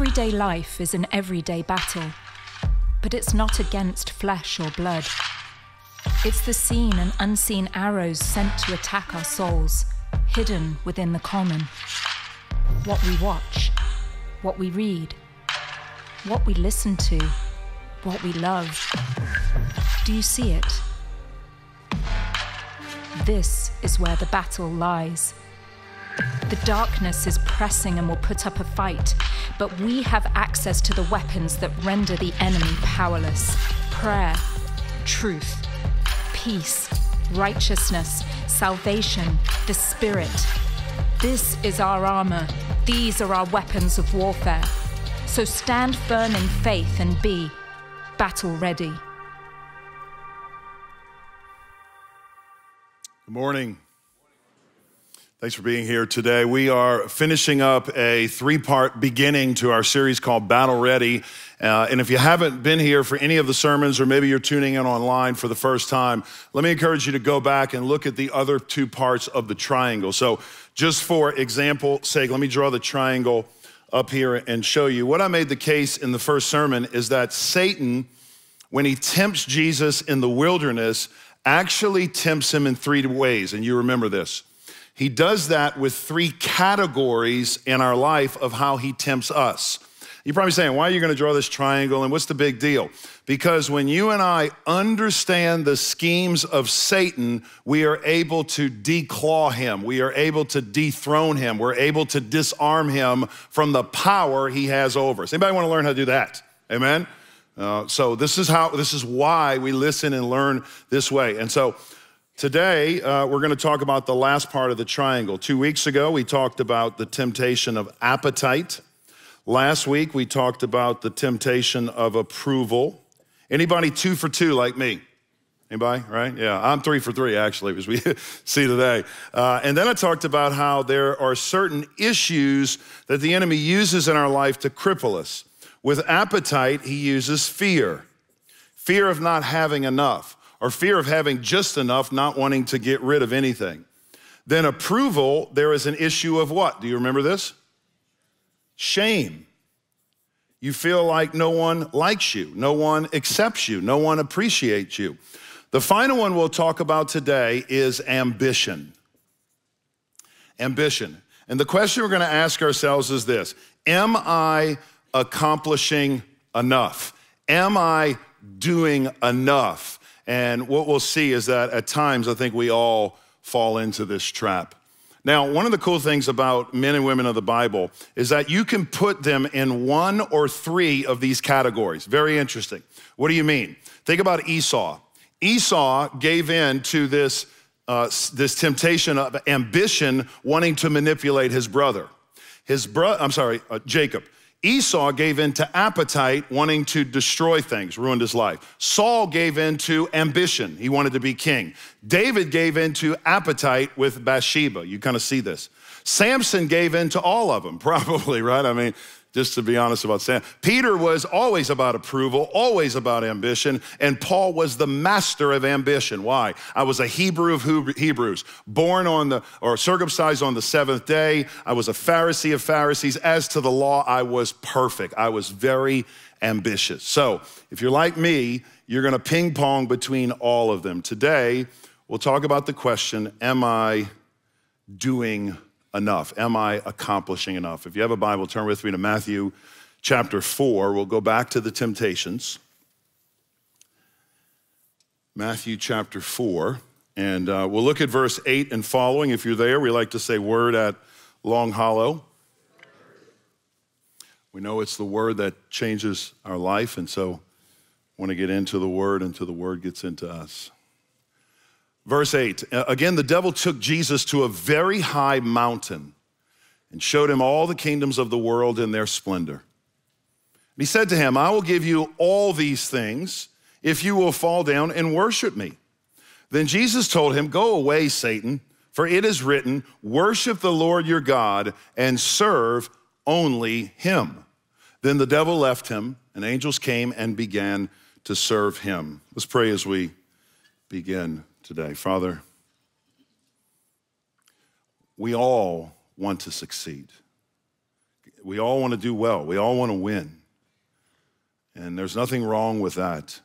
Everyday life is an everyday battle, but it's not against flesh or blood. It's the seen and unseen arrows sent to attack our souls, hidden within the common. What we watch, what we read, what we listen to, what we love. Do you see it? This is where the battle lies. The darkness is pressing and will put up a fight, but we have access to the weapons that render the enemy powerless prayer, truth, peace, righteousness, salvation, the Spirit. This is our armor. These are our weapons of warfare. So stand firm in faith and be battle ready. Good morning. Thanks for being here today. We are finishing up a three part beginning to our series called Battle Ready. Uh, and if you haven't been here for any of the sermons, or maybe you're tuning in online for the first time, let me encourage you to go back and look at the other two parts of the triangle. So, just for example sake, let me draw the triangle up here and show you. What I made the case in the first sermon is that Satan, when he tempts Jesus in the wilderness, actually tempts him in three ways. And you remember this. He does that with three categories in our life of how he tempts us. You're probably saying, why are you going to draw this triangle and what's the big deal? Because when you and I understand the schemes of Satan, we are able to declaw him. We are able to dethrone him. We're able to disarm him from the power he has over us. Anybody want to learn how to do that? Amen? Uh, so this is how, this is why we listen and learn this way. And so Today, uh, we're going to talk about the last part of the triangle. Two weeks ago, we talked about the temptation of appetite. Last week, we talked about the temptation of approval. Anybody two for two like me? Anybody, right? Yeah, I'm three for three, actually, as we see today. Uh, and then I talked about how there are certain issues that the enemy uses in our life to cripple us. With appetite, he uses fear fear of not having enough or fear of having just enough, not wanting to get rid of anything. Then approval, there is an issue of what? Do you remember this? Shame. You feel like no one likes you, no one accepts you, no one appreciates you. The final one we'll talk about today is ambition. Ambition. And the question we're going to ask ourselves is this Am I accomplishing enough? Am I doing enough? And what we'll see is that at times, I think we all fall into this trap. Now, one of the cool things about men and women of the Bible is that you can put them in one or three of these categories. Very interesting. What do you mean? Think about Esau. Esau gave in to this, uh, this temptation of ambition, wanting to manipulate his brother. His brother, I'm sorry, uh, Jacob. Esau gave in to appetite, wanting to destroy things, ruined his life. Saul gave in to ambition, he wanted to be king. David gave in to appetite with Bathsheba. You kind of see this. Samson gave in to all of them, probably, right? I mean, just to be honest about Sam. Peter was always about approval, always about ambition, and Paul was the master of ambition. Why? I was a Hebrew of Hebrews, born on the, or circumcised on the seventh day. I was a Pharisee of Pharisees. As to the law, I was perfect. I was very ambitious. So if you're like me, you're gonna ping pong between all of them. Today, we'll talk about the question Am I doing enough? Am I accomplishing enough? If you have a Bible, turn with me to Matthew chapter 4. We'll go back to the temptations. Matthew chapter 4. And uh, we'll look at verse 8 and following. If you're there, we like to say word at Long Hollow. We know it's the word that changes our life, and so want to get into the word until the word gets into us. Verse 8 Again, the devil took Jesus to a very high mountain and showed him all the kingdoms of the world in their splendor. And he said to him, I will give you all these things if you will fall down and worship me. Then Jesus told him, Go away, Satan, for it is written, Worship the Lord your God and serve only him. Then the devil left him, and angels came and began to serve him. Let's pray as we begin today. Father, we all want to succeed. we all want to do well, we all want to win. And there's nothing wrong with that.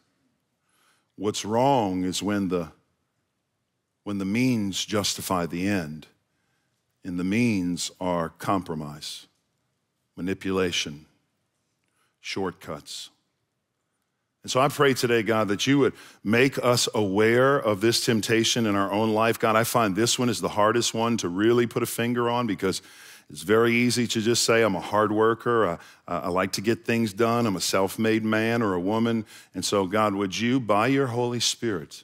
What's wrong is when the, when the means justify the end, and the means are compromise, manipulation, shortcuts. And so I pray today, God, that you would make us aware of this temptation in our own life. God, I find this one is the hardest one to really put a finger on because it's very easy to just say, I'm a hard worker. I, I like to get things done. I'm a self made man or a woman. And so, God, would you, by your Holy Spirit,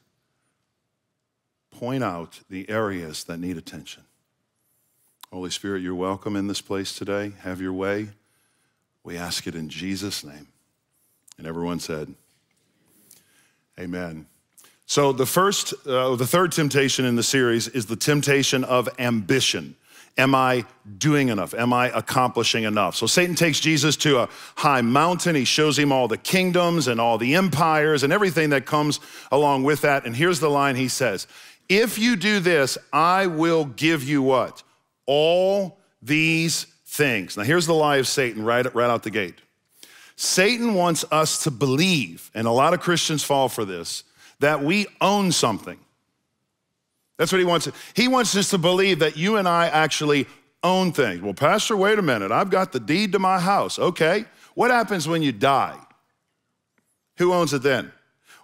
point out the areas that need attention? Holy Spirit, you're welcome in this place today. Have your way. We ask it in Jesus' name. And everyone said, Amen. So the first, uh, the third temptation in the series is the temptation of ambition. Am I doing enough? Am I accomplishing enough? So Satan takes Jesus to a high mountain. He shows him all the kingdoms and all the empires and everything that comes along with that. And here's the line he says If you do this, I will give you what? All these things. Now, here's the lie of Satan right, right out the gate. Satan wants us to believe, and a lot of Christians fall for this, that we own something. That's what he wants. He wants us to believe that you and I actually own things. Well, Pastor, wait a minute. I've got the deed to my house. Okay. What happens when you die? Who owns it then?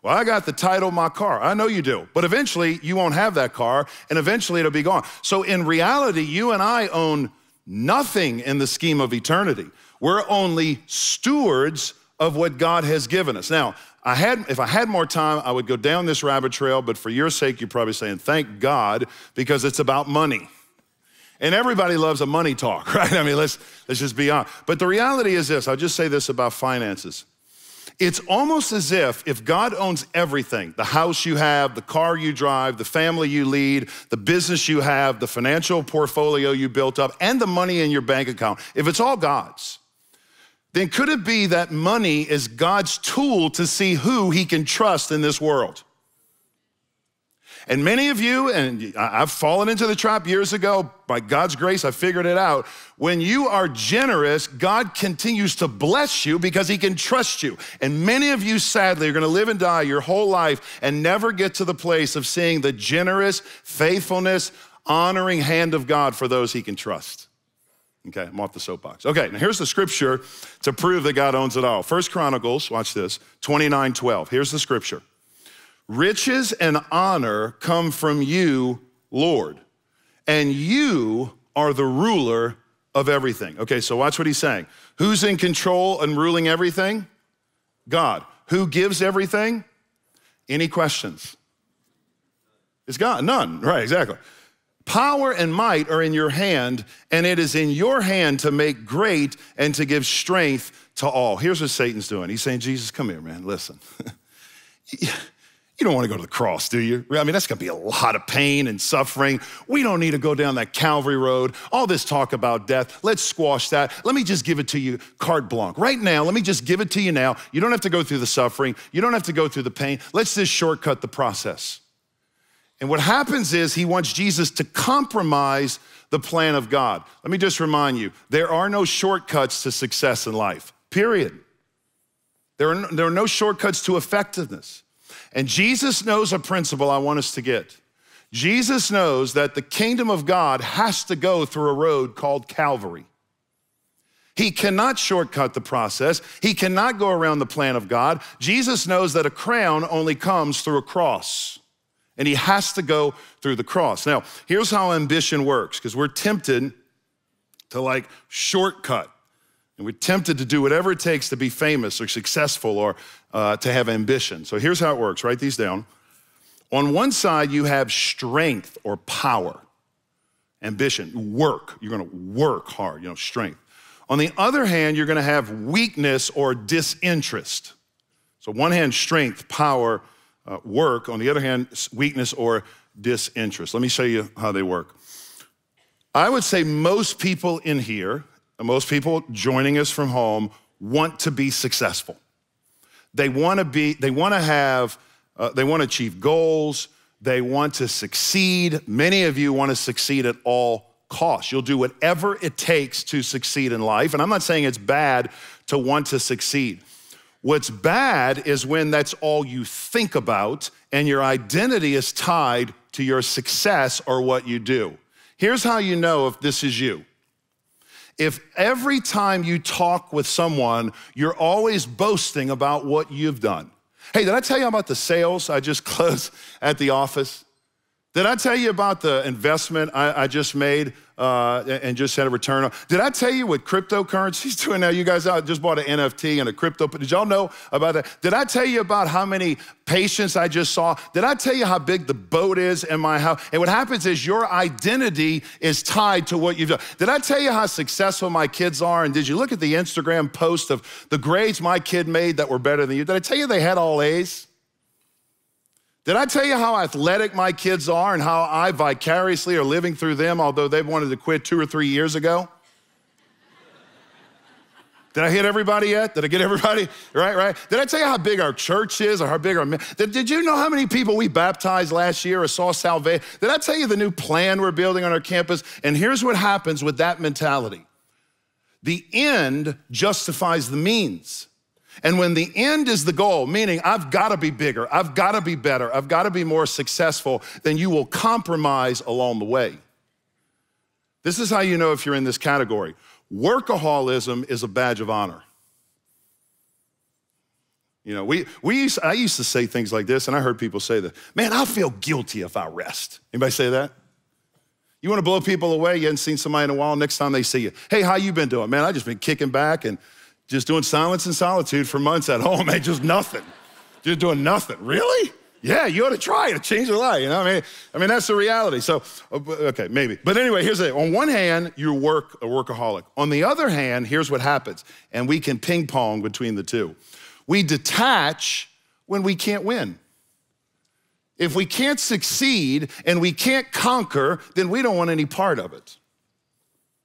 Well, I got the title of my car. I know you do. But eventually, you won't have that car, and eventually it'll be gone. So, in reality, you and I own nothing in the scheme of eternity. We're only stewards of what God has given us. Now, I had, if I had more time, I would go down this rabbit trail, but for your sake, you're probably saying, thank God, because it's about money. And everybody loves a money talk, right? I mean, let's, let's just be honest. But the reality is this I'll just say this about finances. It's almost as if if God owns everything the house you have, the car you drive, the family you lead, the business you have, the financial portfolio you built up, and the money in your bank account if it's all God's, then could it be that money is God's tool to see who he can trust in this world? And many of you, and I've fallen into the trap years ago, by God's grace, I figured it out. When you are generous, God continues to bless you because He can trust you. And many of you, sadly, are gonna live and die your whole life and never get to the place of seeing the generous, faithfulness, honoring hand of God for those He can trust. Okay, I'm off the soapbox. Okay, now here's the scripture to prove that God owns it all. First Chronicles, watch this, 29 12. Here's the scripture. Riches and honor come from you, Lord, and you are the ruler of everything. Okay, so watch what he's saying. Who's in control and ruling everything? God. Who gives everything? Any questions? It's God. None. Right, exactly. Power and might are in your hand, and it is in your hand to make great and to give strength to all. Here's what Satan's doing. He's saying, Jesus, come here, man, listen. You don't want to go to the cross, do you? I mean, that's going to be a lot of pain and suffering. We don't need to go down that Calvary road. All this talk about death, let's squash that. Let me just give it to you carte blanche. Right now, let me just give it to you now. You don't have to go through the suffering, you don't have to go through the pain. Let's just shortcut the process. And what happens is he wants Jesus to compromise the plan of God. Let me just remind you there are no shortcuts to success in life, period. There are no, there are no shortcuts to effectiveness. And Jesus knows a principle I want us to get. Jesus knows that the kingdom of God has to go through a road called Calvary. He cannot shortcut the process. He cannot go around the plan of God. Jesus knows that a crown only comes through a cross, and he has to go through the cross. Now, here's how ambition works because we're tempted to like shortcut, and we're tempted to do whatever it takes to be famous or successful or uh, to have ambition. So here's how it works write these down. On one side, you have strength or power, ambition, work. You're gonna work hard, you know, strength. On the other hand, you're gonna have weakness or disinterest. So, one hand, strength, power, uh, work. On the other hand, weakness or disinterest. Let me show you how they work. I would say most people in here, most people joining us from home, want to be successful. They want to be, they want to have, uh, they want to achieve goals. They want to succeed. Many of you want to succeed at all costs. You'll do whatever it takes to succeed in life. And I'm not saying it's bad to want to succeed. What's bad is when that's all you think about and your identity is tied to your success or what you do. Here's how you know if this is you. If every time you talk with someone, you're always boasting about what you've done. Hey, did I tell you about the sales I just closed at the office? Did I tell you about the investment I, I just made uh, and just had a return? Did I tell you what cryptocurrency's doing now? You guys out just bought an NFT and a crypto. Did y'all know about that? Did I tell you about how many patients I just saw? Did I tell you how big the boat is in my house? And what happens is your identity is tied to what you've done. Did I tell you how successful my kids are? And did you look at the Instagram post of the grades my kid made that were better than you? Did I tell you they had all A's? Did I tell you how athletic my kids are and how I vicariously are living through them, although they've wanted to quit two or three years ago? Did I hit everybody yet? Did I get everybody? Right, right. Did I tell you how big our church is or how big our. Did, did you know how many people we baptized last year or saw salvation? Did I tell you the new plan we're building on our campus? And here's what happens with that mentality the end justifies the means. And when the end is the goal, meaning I've got to be bigger, I've got to be better, I've got to be more successful, then you will compromise along the way. This is how you know if you're in this category. Workaholism is a badge of honor. You know, we, we used, I used to say things like this, and I heard people say that, man, I'll feel guilty if I rest. Anybody say that? You want to blow people away? You haven't seen somebody in a while. Next time they see you, hey, how you been doing? Man, I just been kicking back and just doing silence and solitude for months at home, man, just nothing. Just doing nothing. Really? Yeah, you ought to try it, change your life. You know, I mean, I mean that's the reality. So, uh, okay, maybe. But anyway, here's the On one hand, you work a workaholic. On the other hand, here's what happens, and we can ping pong between the two. We detach when we can't win. If we can't succeed and we can't conquer, then we don't want any part of it.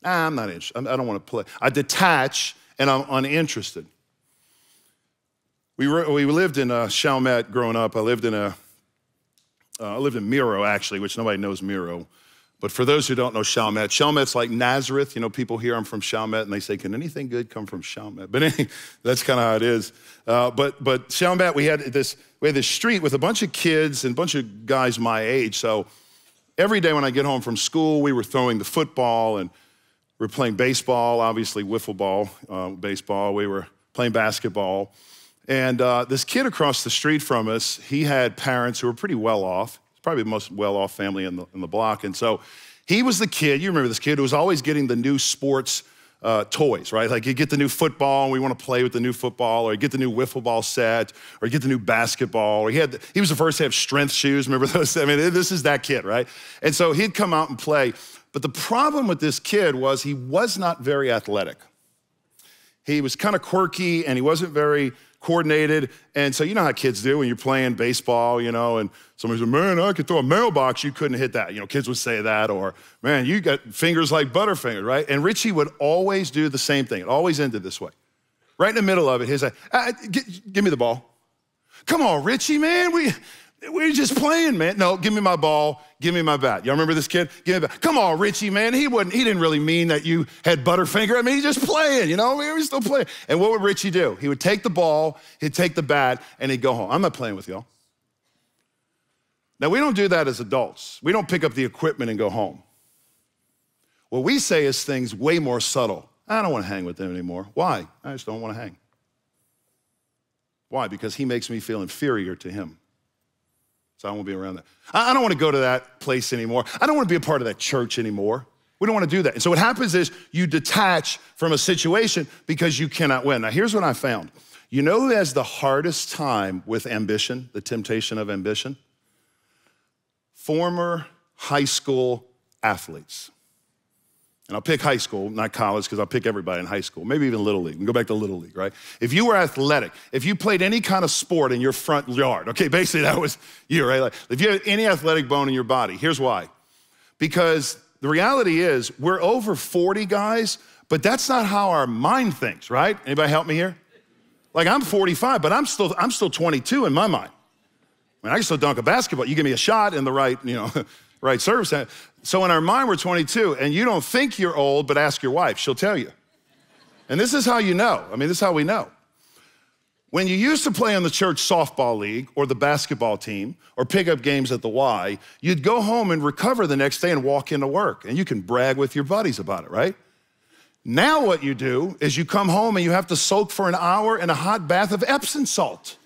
I'm not interested. I don't want to play. I detach and I'm uninterested. We, were, we lived in uh, Chalmette growing up. I lived in a, uh, I lived in Meraux actually, which nobody knows Meraux. But for those who don't know Chalmette, Chalmette's like Nazareth. You know, people hear I'm from Chalmette and they say, "Can anything good come from Chalmette?" But anyway, that's kind of how it is. Uh, but but Chalmette, we had this we had this street with a bunch of kids and a bunch of guys my age. So every day when I get home from school, we were throwing the football and were playing baseball, obviously wiffle ball, uh, baseball. We were playing basketball. And uh, this kid across the street from us, he had parents who were pretty well off. Probably the most well off family in the, in the block. And so he was the kid, you remember this kid, who was always getting the new sports uh, toys, right? Like you get the new football and we want to play with the new football, or you get the new wiffle ball set, or you get the new basketball, or he had, the, he was the first to have strength shoes. Remember those? I mean, this is that kid, right? And so he'd come out and play. But the problem with this kid was he was not very athletic. He was kind of quirky and he wasn't very coordinated. And so you know how kids do when you're playing baseball, you know, and somebody said, man, I could throw a mailbox, you couldn't hit that. You know, kids would say that, or man, you got fingers like Butterfingers, right? And Richie would always do the same thing. It always ended this way. Right in the middle of it, he's like, ah, give me the ball. Come on, Richie, man. We, we're just playing, man. No, give me my ball. Give me my bat. Y'all remember this kid? Give me bat. Come on, Richie, man. He wouldn't. He didn't really mean that you had Butterfinger. I mean, he's just playing. You know, we were still playing. And what would Richie do? He would take the ball, he'd take the bat, and he'd go home. I'm not playing with y'all. Now we don't do that as adults. We don't pick up the equipment and go home. What we say is things way more subtle. I don't want to hang with them anymore. Why? I just don't want to hang. Why? Because he makes me feel inferior to him. So I won't be around that. I don't want to go to that place anymore. I don't want to be a part of that church anymore. We don't want to do that. And so what happens is you detach from a situation because you cannot win. Now, here's what I found. You know who has the hardest time with ambition, the temptation of ambition? Former high school athletes. And I'll pick high school, not college, because I'll pick everybody in high school, maybe even Little League. And go back to Little League, right? If you were athletic, if you played any kind of sport in your front yard, okay, basically that was you, right? Like, if you had any athletic bone in your body, here's why. Because the reality is, we're over 40 guys, but that's not how our mind thinks, right? Anybody help me here? Like I'm 45, but I'm still I'm still 22 in my mind. I mean, I can still dunk a basketball. You give me a shot in the right, you know, Right, service. So in our mind, we're 22, and you don't think you're old, but ask your wife, she'll tell you. And this is how you know. I mean, this is how we know. When you used to play on the church softball league or the basketball team or pick up games at the Y, you'd go home and recover the next day and walk into work, and you can brag with your buddies about it, right? Now, what you do is you come home and you have to soak for an hour in a hot bath of Epsom salt.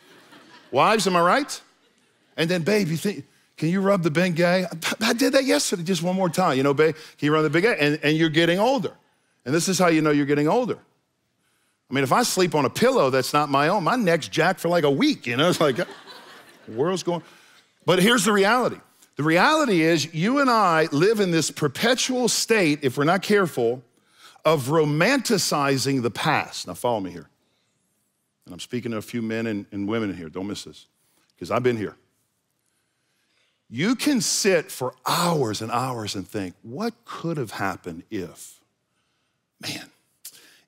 Wives, am I right? And then, babe, you think, can you rub the Bengay? I did that yesterday, just one more time. You know, babe, can you rub the big Bengay? And, and you're getting older. And this is how you know you're getting older. I mean, if I sleep on a pillow that's not my own, my neck's jacked for like a week, you know? It's like, the world's going. But here's the reality the reality is, you and I live in this perpetual state, if we're not careful, of romanticizing the past. Now, follow me here. And I'm speaking to a few men and, and women here. Don't miss this, because I've been here. You can sit for hours and hours and think, what could have happened if? Man,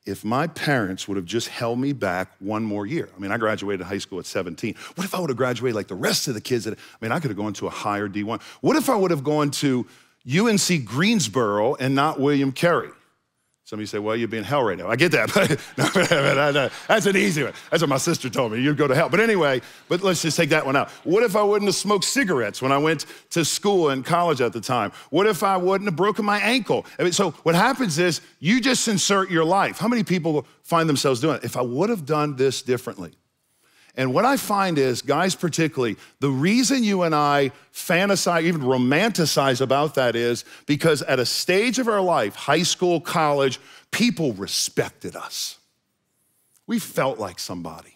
if my parents would have just held me back one more year. I mean, I graduated high school at 17. What if I would have graduated like the rest of the kids? That, I mean, I could have gone to a higher D1. What if I would have gone to UNC Greensboro and not William Carey? Some of you say, well, you're being hell right now. I get that, that's an easy one. That's what my sister told me. You'd go to hell. But anyway, but let's just take that one out. What if I wouldn't have smoked cigarettes when I went to school and college at the time? What if I wouldn't have broken my ankle? I mean, so what happens is you just insert your life. How many people find themselves doing it? If I would have done this differently, and what I find is, guys, particularly, the reason you and I fantasize, even romanticize about that is because at a stage of our life, high school, college, people respected us. We felt like somebody.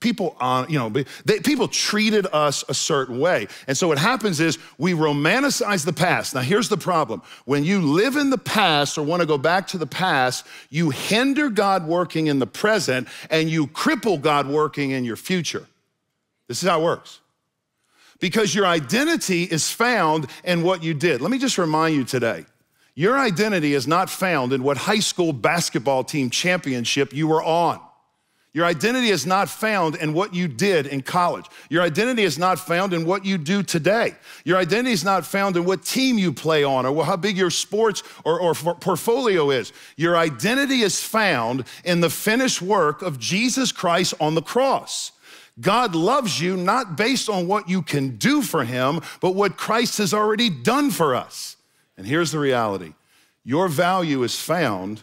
People on, you know, they, people treated us a certain way. And so what happens is we romanticize the past. Now, here's the problem. When you live in the past or want to go back to the past, you hinder God working in the present and you cripple God working in your future. This is how it works. Because your identity is found in what you did. Let me just remind you today your identity is not found in what high school basketball team championship you were on. Your identity is not found in what you did in college. Your identity is not found in what you do today. Your identity is not found in what team you play on or how big your sports or, or portfolio is. Your identity is found in the finished work of Jesus Christ on the cross. God loves you not based on what you can do for him, but what Christ has already done for us. And here's the reality your value is found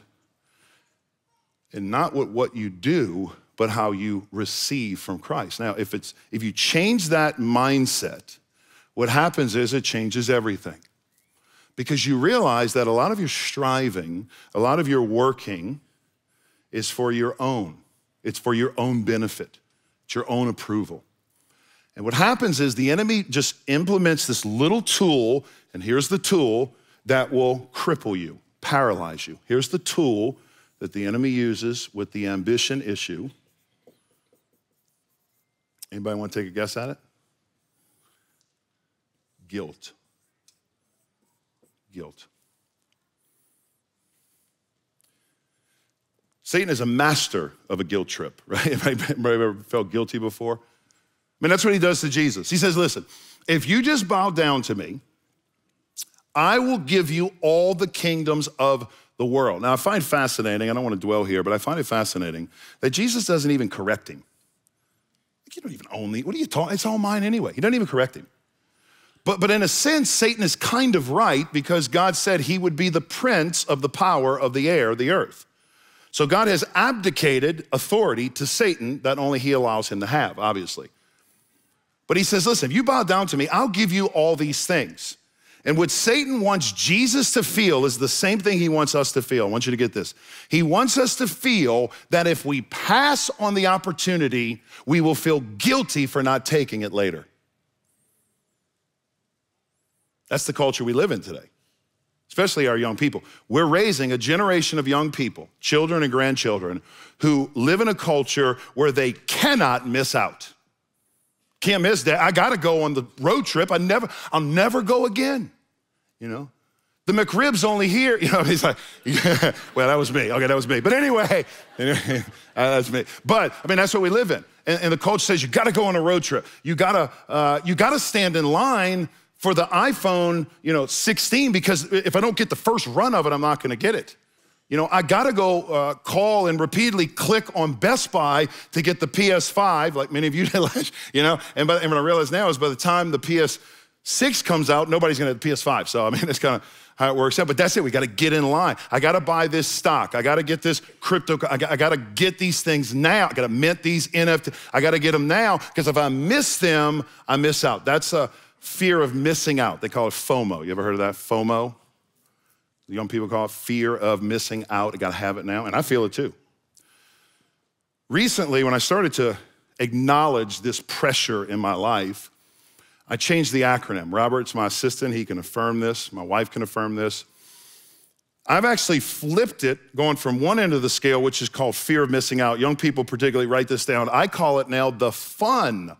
and not what, what you do, but how you receive from Christ. Now, if, it's, if you change that mindset, what happens is it changes everything. Because you realize that a lot of your striving, a lot of your working is for your own. It's for your own benefit, it's your own approval. And what happens is the enemy just implements this little tool, and here's the tool that will cripple you, paralyze you. Here's the tool that the enemy uses with the ambition issue. Anybody want to take a guess at it? Guilt. Guilt. Satan is a master of a guilt trip, right? If anybody ever felt guilty before? I mean, that's what he does to Jesus. He says, Listen, if you just bow down to me, I will give you all the kingdoms of the world. Now, I find fascinating, I don't want to dwell here, but I find it fascinating that Jesus doesn't even correct him. You don't even own the, what are you talking? It's all mine anyway. He doesn't even correct him. But, but in a sense, Satan is kind of right because God said he would be the prince of the power of the air, the earth. So God has abdicated authority to Satan that only he allows him to have, obviously. But he says, listen, if you bow down to me, I'll give you all these things. And what Satan wants Jesus to feel is the same thing he wants us to feel. I want you to get this. He wants us to feel that if we pass on the opportunity, we will feel guilty for not taking it later. That's the culture we live in today, especially our young people. We're raising a generation of young people, children and grandchildren, who live in a culture where they cannot miss out. Can't miss that. I got to go on the road trip. I never, I'll never go again you know? The McRib's only here, you know, he's like, yeah, well, that was me. Okay, that was me. But anyway, anyway that's me. But I mean, that's what we live in. And, and the coach says, you gotta go on a road trip. You gotta, uh, you gotta stand in line for the iPhone, you know, 16 because if I don't get the first run of it, I'm not to get it. You know, I gotta go uh, call and repeatedly click on Best Buy to get the PS5, like many of you did last, you know. And, by, and what I realize now is by the time the PS6 comes out, nobody's gonna have the PS5. So, I mean, it's kind of how it works out. But that's it, we gotta get in line. I gotta buy this stock. I gotta get this crypto, I, I gotta get these things now. I gotta mint these NFT, I gotta get them now, because if I miss them, I miss out. That's a fear of missing out. They call it FOMO. You ever heard of that? FOMO? Young people call it fear of missing out. I got to have it now, and I feel it too. Recently, when I started to acknowledge this pressure in my life, I changed the acronym. Robert's my assistant. He can affirm this. My wife can affirm this. I've actually flipped it, going from one end of the scale, which is called fear of missing out. Young people, particularly, write this down. I call it now the fun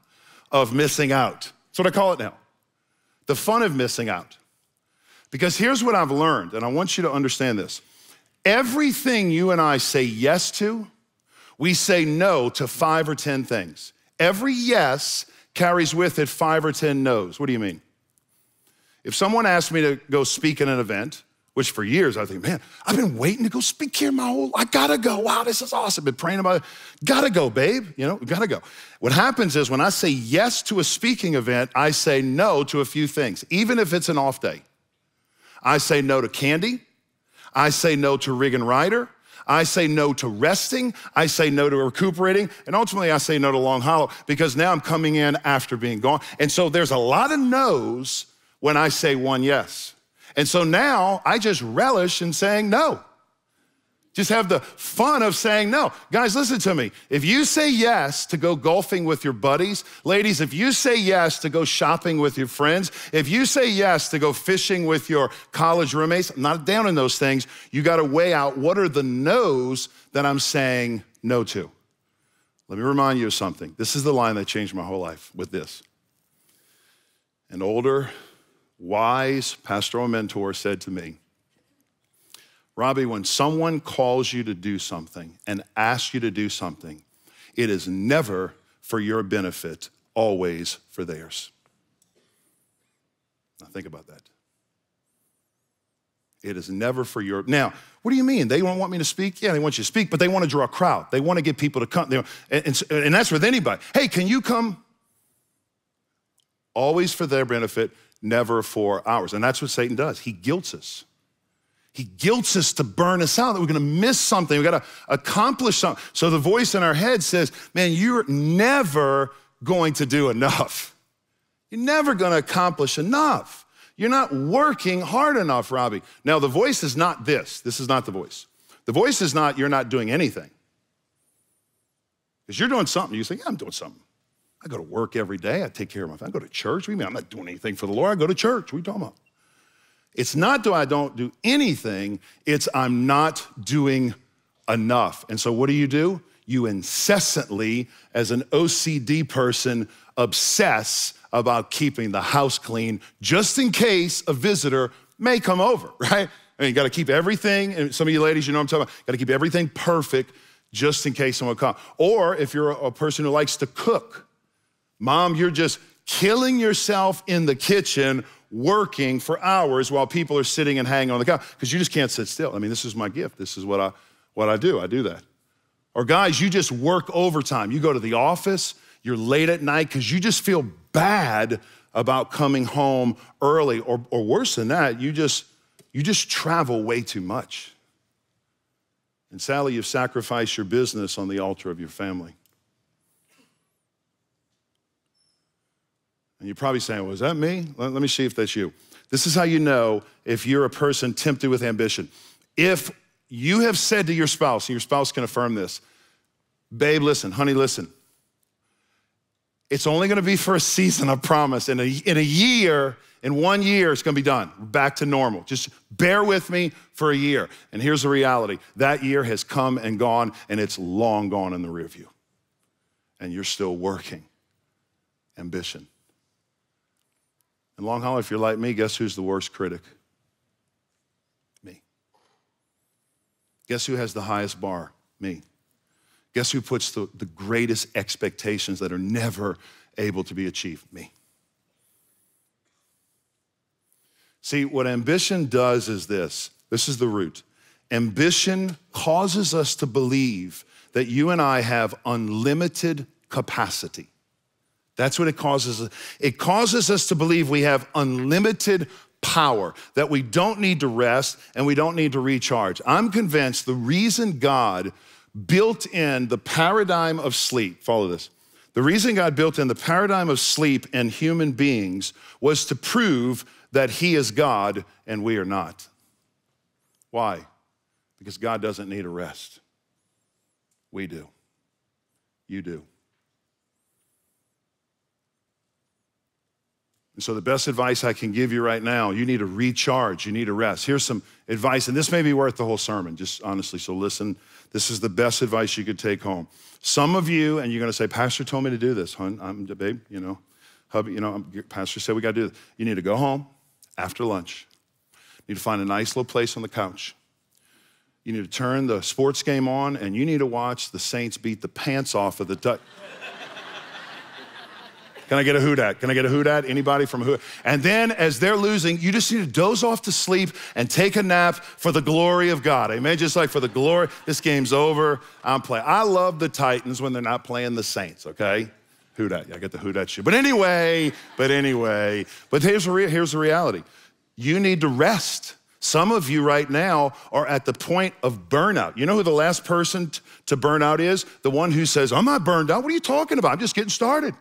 of missing out. That's what I call it now. The fun of missing out. Because here's what I've learned, and I want you to understand this. Everything you and I say yes to, we say no to five or 10 things. Every yes carries with it five or 10 no's. What do you mean? If someone asked me to go speak at an event, which for years I think, man, I've been waiting to go speak here my whole, I gotta go. Wow, this is awesome. Been praying about it. Gotta go, babe. You know, gotta go. What happens is when I say yes to a speaking event, I say no to a few things, even if it's an off day. I say no to Kandi. I say no to Rig and Rider. I say no to resting. I say no to recuperating. And ultimately, I say no to Long Hollow because now I'm coming in after being gone. And so there's a lot of no's when I say one yes. And so now I just relish in saying no. Just have the fun of saying no. Guys, listen to me. If you say yes to go golfing with your buddies, ladies, if you say yes to go shopping with your friends, if you say yes to go fishing with your college roommates, I'm not down in those things. You got to weigh out what are the no's that I'm saying no to. Let me remind you of something. This is the line that changed my whole life with this. An older, wise pastoral mentor said to me, Robby, when someone calls you to do something and asks you to do something, it is never for your benefit, always for theirs. Now, think about that. It is never for your. Now, what do you mean? They don't want me to speak? Yeah, they want you to speak, but they want to draw a crowd. They want to get people to come. And, and, and that's with anybody. Hey, can you come? Always for their benefit, never for ours. And that's what Satan does. He guilts us. He guilts us to burn us out, that we're gonna miss something, we gotta accomplish something. So the voice in our head says, Man, you're never going to do enough. You're never gonna accomplish enough. You're not working hard enough, Robby. Now, the voice is not this. This is not the voice. The voice is not, you're not doing anything. Because you're doing something. You say, Yeah, I'm doing something. I go to work every day. I take care of my family. I go to church. What do you mean? I'm not doing anything for the Lord. I go to church. What are you talking about? It's not do I don't do anything, it's I'm not doing enough. And so what do you do? You incessantly, as an OCD person, obsess about keeping the house clean just in case a visitor may come over, right? I mean, you gotta keep everything, and some of you ladies, you know what I'm talking about, gotta keep everything perfect just in case someone comes. Or if you're a person who likes to cook, mom, you're just killing yourself in the kitchen working for hours while people are sitting and hanging on the couch because you just can't sit still. I mean, this is my gift. This is what I what I do. I do that. Or guys, you just work overtime. You go to the office, you're late at night because you just feel bad about coming home early. Or, or worse than that, you just you just travel way too much. And Sally, you've sacrificed your business on the altar of your family. And you're probably saying, Was that me? Let, let me see if that's you. This is how you know if you're a person tempted with ambition. If you have said to your spouse, and your spouse can affirm this, babe, listen, honey, listen. It's only gonna be for a season, I promise. In a, in a year, in one year, it's gonna be done, back to normal. Just bear with me for a year. And here's the reality that year has come and gone, and it's long gone in the rear view. And you're still working. Ambition. And Long Hollow, if you're like me, guess who's the worst critic? Me. Guess who has the highest bar? Me. Guess who puts the, the greatest expectations that are never able to be achieved? Me. See, what ambition does is this this is the root. Ambition causes us to believe that you and I have unlimited capacity. That's what it causes. It causes us to believe we have unlimited power, that we don't need to rest and we don't need to recharge. I'm convinced the reason God built in the paradigm of sleep, follow this. The reason God built in the paradigm of sleep in human beings was to prove that He is God and we are not. Why? Because God doesn't need a rest. We do. You do. So, the best advice I can give you right now, you need to recharge, you need to rest. Here's some advice, and this may be worth the whole sermon, just honestly. So, listen, this is the best advice you could take home. Some of you, and you're gonna say, Pastor told me to do this, hon. I'm, babe, you know, hubby, you know, Pastor said we gotta do this. You need to go home after lunch. You need to find a nice little place on the couch. You need to turn the sports game on, and you need to watch the Saints beat the pants off of the Dutch. Can I get a who dat? Can I get a who dat? Anybody from who? And then as they're losing, you just need to doze off to sleep and take a nap for the glory of God. Amen. Just like for the glory, this game's over. I'm playing. I love the Titans when they're not playing the Saints, okay? Who dat? I get the who dat shit. But anyway, but anyway, but here's the, re- here's the reality. You need to rest. Some of you right now are at the point of burnout. You know who the last person t- to burn out is? The one who says, I'm not burned out. What are you talking about? I'm just getting started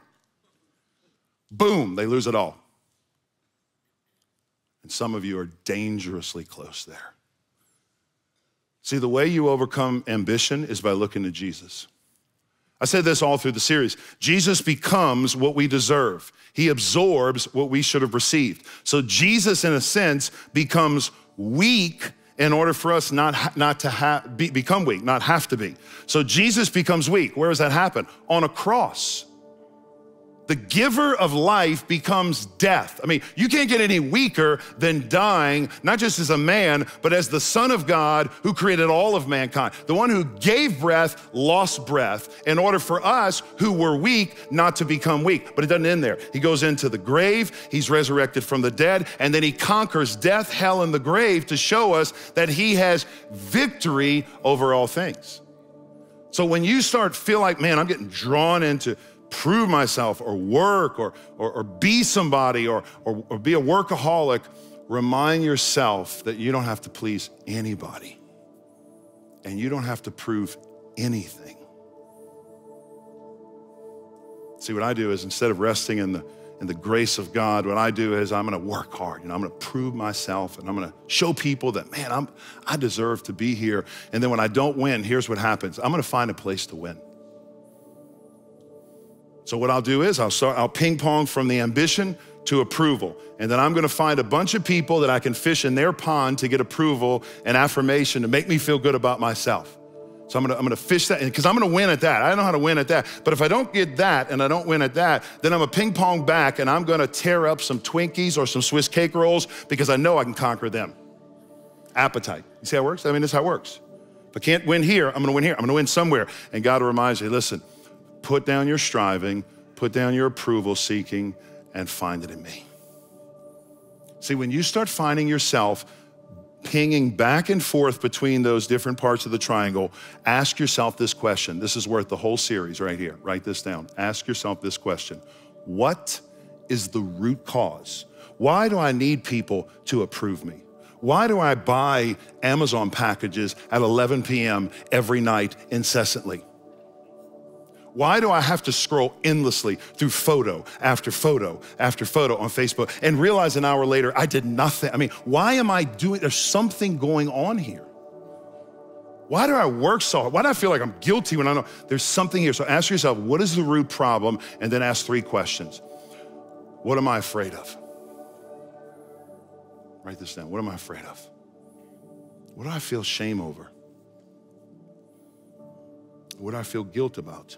boom, they lose it all. And some of you are dangerously close there. See, the way you overcome ambition is by looking to Jesus. I said this all through the series. Jesus becomes what we deserve. He absorbs what we should have received. So Jesus, in a sense, becomes weak in order for us not, not to ha- be, become weak, not have to be. So Jesus becomes weak. Where does that happen? On a cross the giver of life becomes death. I mean, you can't get any weaker than dying, not just as a man, but as the Son of God who created all of mankind. The one who gave breath lost breath in order for us who were weak not to become weak. But it doesn't end there. He goes into the grave, he's resurrected from the dead, and then he conquers death, hell, and the grave to show us that he has victory over all things. So when you start feel like, man, I'm getting drawn into prove myself or work or, or, or be somebody or, or, or be a workaholic, remind yourself that you don't have to please anybody and you don't have to prove anything. See, what I do is instead of resting in the in the grace of God, what I do is I'm gonna work hard. Know, I'm gonna prove myself and I'm gonna show people that, man, I'm I deserve to be here. And then when I don't win, here's what happens. I'm gonna find a place to win. So what I'll do is I'll start, I'll ping pong from the ambition to approval. And then I'm gonna find a bunch of people that I can fish in their pond to get approval and affirmation to make me feel good about myself. So I'm gonna, I'm gonna fish that because I'm gonna win at that. I know how to win at that. But if I don't get that and I don't win at that, then I'm a ping pong back and I'm gonna tear up some Twinkies or some Swiss cake rolls because I know I can conquer them. Appetite. You see how it works? I mean, this is how it works. If I can't win here, I'm gonna win here. I'm gonna win somewhere. And God reminds me, listen, Put down your striving, put down your approval seeking, and find it in me. See, when you start finding yourself pinging back and forth between those different parts of the triangle, ask yourself this question. This is worth the whole series right here. Write this down. Ask yourself this question What is the root cause? Why do I need people to approve me? Why do I buy Amazon packages at 11 p.m. every night incessantly? Why do I have to scroll endlessly through photo after photo after photo on Facebook and realize an hour later I did nothing? I mean, why am I doing? There's something going on here. Why do I work so hard? Why do I feel like I'm guilty when I know there's something here? So ask yourself, what is the root problem? And then ask three questions. What am I afraid of? Write this down. What am I afraid of? What do I feel shame over? What do I feel guilt about?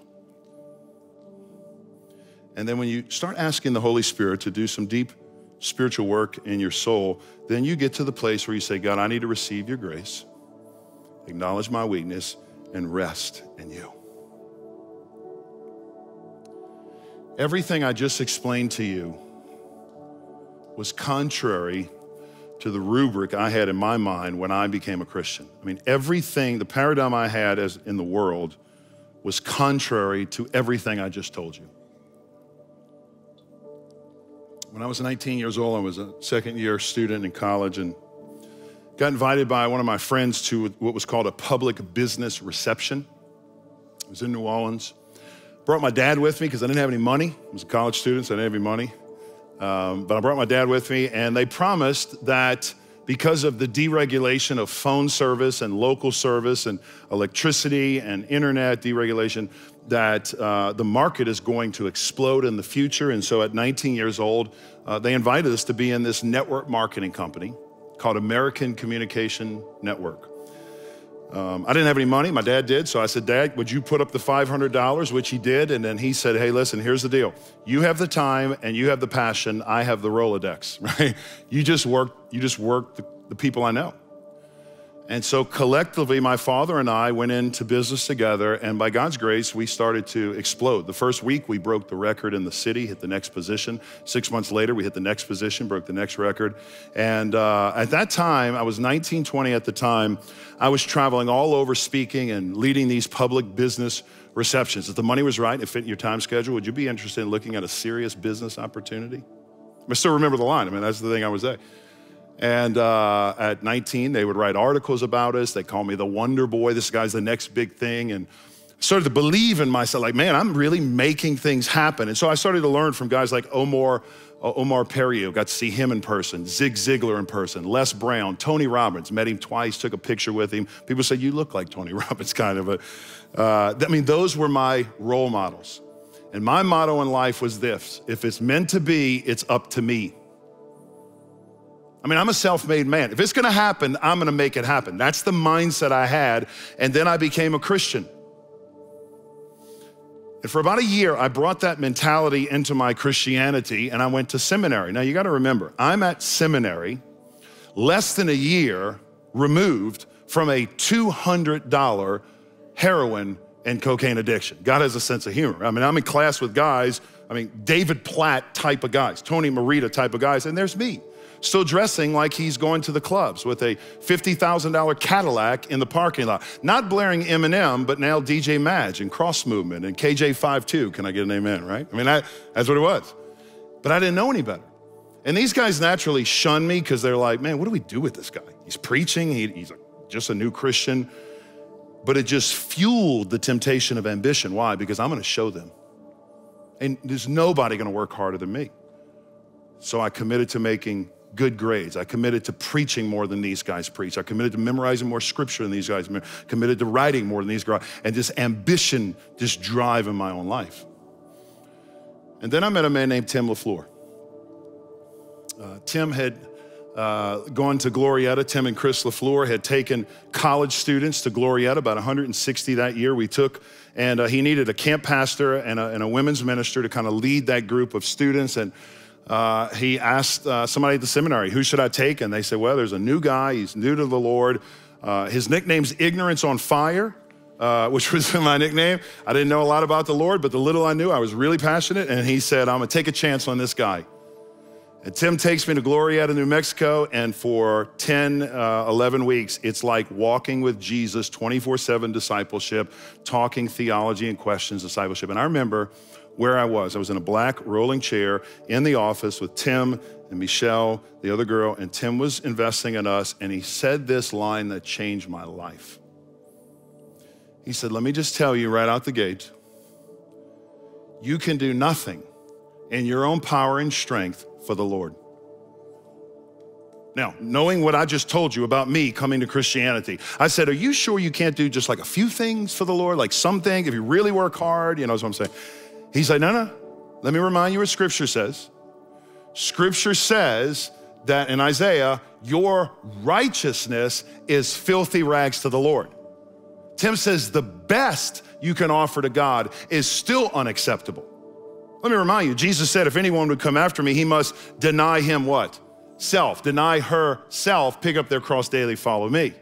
And then when you start asking the Holy Spirit to do some deep spiritual work in your soul, then you get to the place where you say, God, I need to receive your grace, acknowledge my weakness, and rest in you. Everything I just explained to you was contrary to the rubric I had in my mind when I became a Christian. I mean, everything, the paradigm I had as in the world was contrary to everything I just told you. When I was 19 years old, I was a second year student in college and got invited by one of my friends to what was called a public business reception. I was in New Orleans. Brought my dad with me because I didn't have any money. I was a college student, so I didn't have any money. Um, but I brought my dad with me, and they promised that because of the deregulation of phone service and local service and electricity and internet deregulation, that uh, the market is going to explode in the future. And so at 19 years old, uh, they invited us to be in this network marketing company called American Communication Network. Um, I didn't have any money, my dad did. So I said, Dad, would you put up the $500? Which he did. And then he said, Hey, listen, here's the deal. You have the time and you have the passion. I have the Rolodex, right? You just work, you just work the, the people I know. And so collectively, my father and I went into business together, and by God's grace, we started to explode. The first week, we broke the record in the city, hit the next position. Six months later, we hit the next position, broke the next record. And uh, at that time, I was 19, 20 at the time. I was traveling all over speaking and leading these public business receptions. If the money was right, it fit your time schedule, would you be interested in looking at a serious business opportunity? I still remember the line. I mean, that's the thing I was saying. And uh, at 19, they would write articles about us. They call me the Wonder Boy. This guy's the next big thing. And started to believe in myself, like, man, I'm really making things happen. And so I started to learn from guys like Omar, uh, Omar Periu, got to see him in person, Zig Ziglar in person, Les Brown, Tony Robbins, met him twice, took a picture with him. People said, you look like Tony Robbins, kind of. A, uh, I mean, those were my role models. And my motto in life was this if it's meant to be, it's up to me. I mean, I'm a self made man. If it's gonna happen, I'm gonna make it happen. That's the mindset I had. And then I became a Christian. And for about a year, I brought that mentality into my Christianity and I went to seminary. Now, you gotta remember, I'm at seminary less than a year removed from a $200 heroin and cocaine addiction. God has a sense of humor. I mean, I'm in class with guys, I mean, David Platt type of guys, Tony Merida type of guys, and there's me still dressing like he's going to the clubs with a $50,000 Cadillac in the parking lot. Not blaring Eminem, but now DJ Maj and Cross Movement and KJ52. Can I get an amen, right? I mean, that, that's what it was. But I didn't know any better. And these guys naturally shun me because they're like, man, what do we do with this guy? He's preaching, he, he's just a new Christian. But it just fueled the temptation of ambition. Why? Because I'm going to show them. And there's nobody going to work harder than me. So I committed to making good grades. I committed to preaching more than these guys preach. I committed to memorizing more scripture than these guys, committed to writing more than these guys, and this ambition, this drive in my own life. And then I met a man named Tim LaFleur. Uh, Tim had uh, gone to Glorieta. Tim and Chris LaFleur had taken college students to Glorieta, about 160 that year we took. And uh, he needed a camp pastor and a, and a women's minister to kind of lead that group of students. And uh, he asked uh, somebody at the seminary, Who should I take? And they said, Well, there's a new guy. He's new to the Lord. Uh, his nickname's Ignorance on Fire, uh, which was my nickname. I didn't know a lot about the Lord, but the little I knew, I was really passionate. And he said, I'm going to take a chance on this guy. And Tim takes me to Glorieta, New Mexico, and for 10, uh, 11 weeks, it's like walking with Jesus, 24 7 discipleship, talking theology and questions, discipleship. And I remember where I was. I was in a black rolling chair in the office with Tim and Michelle, the other girl, and Tim was investing in us, and he said this line that changed my life. He said, Let me just tell you right out the gate you can do nothing in your own power and strength for the Lord. Now, knowing what I just told you about me coming to Christianity, I said, Are you sure you can't do just like a few things for the Lord? Like something, if you really work hard, you know what I'm saying? He's like, no, no. Let me remind you what Scripture says. Scripture says that in Isaiah, your righteousness is filthy rags to the Lord. Tim says the best you can offer to God is still unacceptable. Let me remind you, Jesus said, if anyone would come after me, he must deny him what? Self, deny herself, pick up their cross daily, follow me.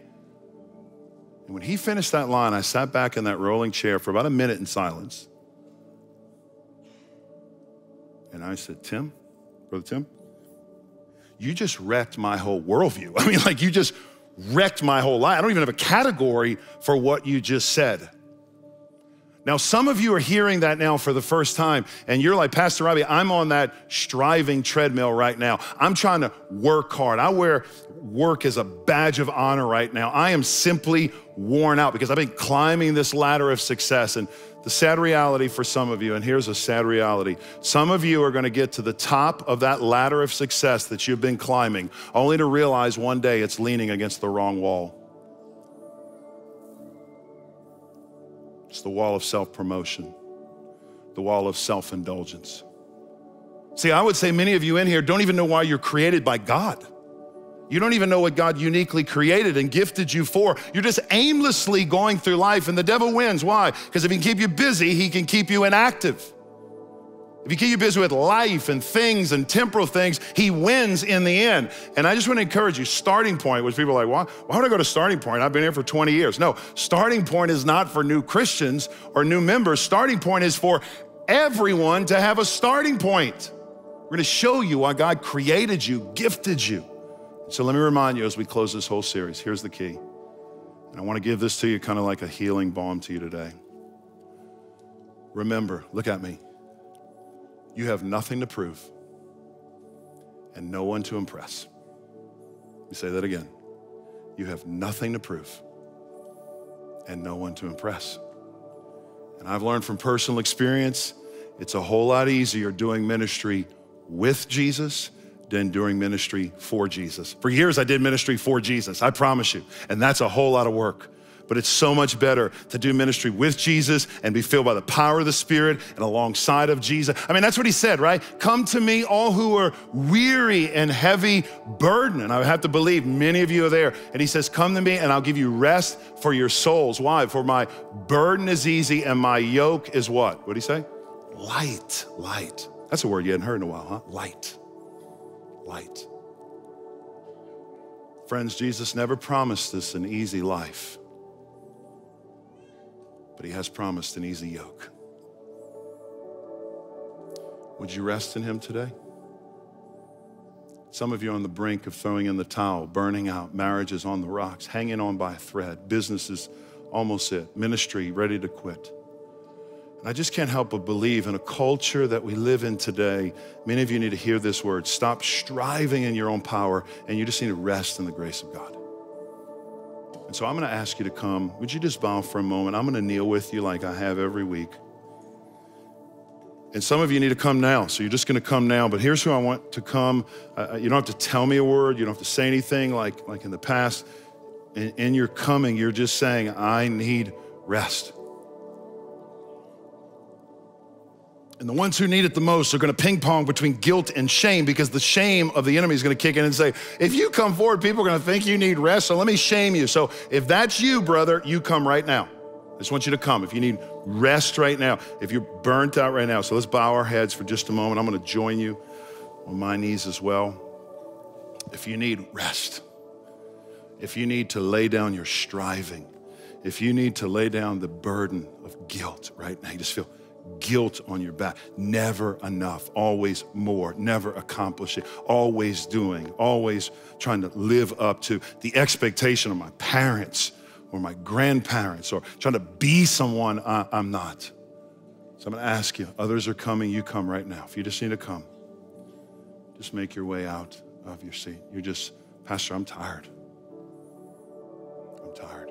And when he finished that line, I sat back in that rolling chair for about a minute in silence. And I said, Tim, Brother Tim, you just wrecked my whole worldview. I mean, like, you just wrecked my whole life. I don't even have a category for what you just said. Now, some of you are hearing that now for the first time, and you're like, Pastor Robby, I'm on that striving treadmill right now. I'm trying to work hard. I wear work as a badge of honor right now. I am simply worn out because I've been climbing this ladder of success. And the sad reality for some of you, and here's a sad reality some of you are going to get to the top of that ladder of success that you've been climbing, only to realize one day it's leaning against the wrong wall. It's the wall of self promotion, the wall of self indulgence. See, I would say many of you in here don't even know why you're created by God. You don't even know what God uniquely created and gifted you for. You're just aimlessly going through life, and the devil wins. Why? Because if he can keep you busy, he can keep you inactive. If you keep you busy with life and things and temporal things, he wins in the end. And I just want to encourage you, starting point, which people are like, why, why would I go to starting point? I've been here for 20 years. No, starting point is not for new Christians or new members. Starting point is for everyone to have a starting point. We're going to show you why God created you, gifted you. So let me remind you as we close this whole series, here's the key. And I want to give this to you kind of like a healing balm to you today. Remember, look at me. You have nothing to prove and no one to impress. Let me say that again. You have nothing to prove and no one to impress. And I've learned from personal experience, it's a whole lot easier doing ministry with Jesus than doing ministry for Jesus. For years, I did ministry for Jesus, I promise you. And that's a whole lot of work but it's so much better to do ministry with Jesus and be filled by the power of the Spirit and alongside of Jesus. I mean, that's what he said, right? Come to me, all who are weary and heavy burden. And I have to believe many of you are there. And he says, Come to me and I'll give you rest for your souls. Why? For my burden is easy and my yoke is what? What did he say? Light, light. That's a word you hadn't heard in a while, huh? Light, light. Friends, Jesus never promised us an easy life but he has promised an easy yoke. Would you rest in him today? Some of you are on the brink of throwing in the towel, burning out, marriages on the rocks, hanging on by a thread, businesses almost it, ministry ready to quit. And I just can't help but believe in a culture that we live in today, many of you need to hear this word. Stop striving in your own power, and you just need to rest in the grace of God. And so I'm going to ask you to come. Would you just bow for a moment? I'm going to kneel with you like I have every week. And some of you need to come now, so you're just going to come now. But here's who I want to come. Uh, you don't have to tell me a word. You don't have to say anything like, like in the past. In, in your coming, you're just saying, I need rest. And the ones who need it the most are going to ping pong between guilt and shame because the shame of the enemy is going to kick in and say, if you come forward, people are going to think you need rest, so let me shame you. So if that's you, brother, you come right now. I just want you to come. If you need rest right now, if you're burnt out right now, so let's bow our heads for just a moment. I'm going to join you on my knees as well. If you need rest, if you need to lay down your striving, if you need to lay down the burden of guilt right now, you just feel guilt on your back. Never enough, always more, never accomplishing, always doing, always trying to live up to the expectation of my parents or my grandparents or trying to be someone I, am not. So I'm going to ask you, others are coming, you come right now. If you just need to come, just make your way out of your seat. You're just, Pastor, I'm tired. I'm tired.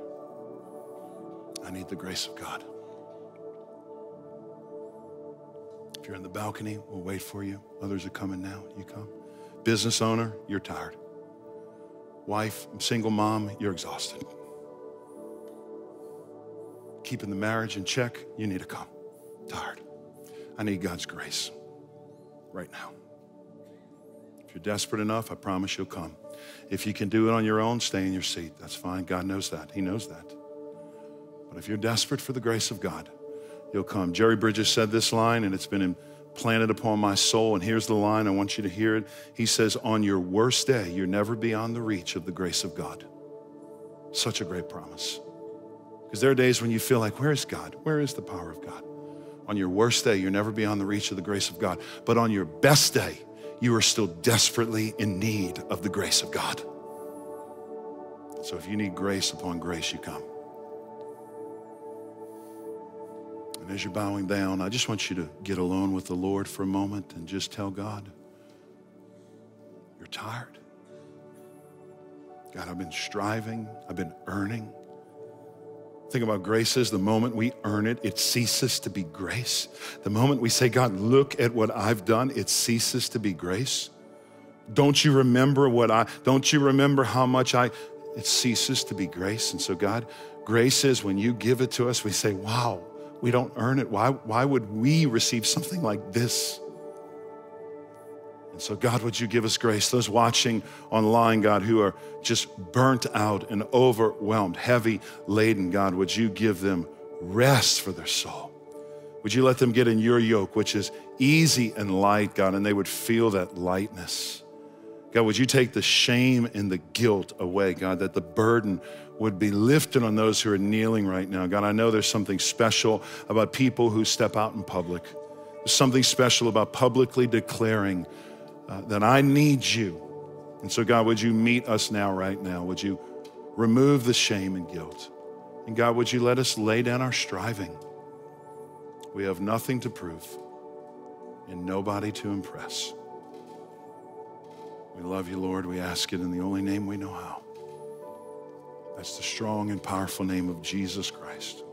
I need the grace of God. If you're in the balcony, we'll wait for you. Others are coming now. You come. Business owner, you're tired. Wife, single mom, you're exhausted. Keeping the marriage in check, you need to come. Tired. I need God's grace right now. If you're desperate enough, I promise you'll come. If you can do it on your own, stay in your seat. That's fine. God knows that. He knows that. But if you're desperate for the grace of God, He'll come. Jerry Bridges said this line, and it's been implanted upon my soul. And here's the line I want you to hear it. He says, On your worst day, you're never beyond the reach of the grace of God. Such a great promise. Because there are days when you feel like, Where is God? Where is the power of God? On your worst day, you're never beyond the reach of the grace of God. But on your best day, you are still desperately in need of the grace of God. So if you need grace upon grace, you come. And as you're bowing down, I just want you to get alone with the Lord for a moment and just tell God, you're tired. God, I've been striving, I've been earning. Think about grace is the moment we earn it, it ceases to be grace. The moment we say, God, look at what I've done, it ceases to be grace. Don't you remember what I, don't you remember how much I, it ceases to be grace. And so, God, grace is when you give it to us, we say, wow, we don't earn it. Why, why would we receive something like this? And so, God, would you give us grace? Those watching online, God, who are just burnt out and overwhelmed, heavy laden, God, would you give them rest for their soul? Would you let them get in your yoke, which is easy and light, God, and they would feel that lightness? God, would you take the shame and the guilt away, God, that the burden would be lifted on those who are kneeling right now. God, I know there's something special about people who step out in public. There's something special about publicly declaring uh, that I need you. And so, God, would you meet us now, right now? Would you remove the shame and guilt? And God, would you let us lay down our striving? We have nothing to prove and nobody to impress. We love you, Lord. We ask it in the only name we know how. That's the strong and powerful name of Jesus Christ.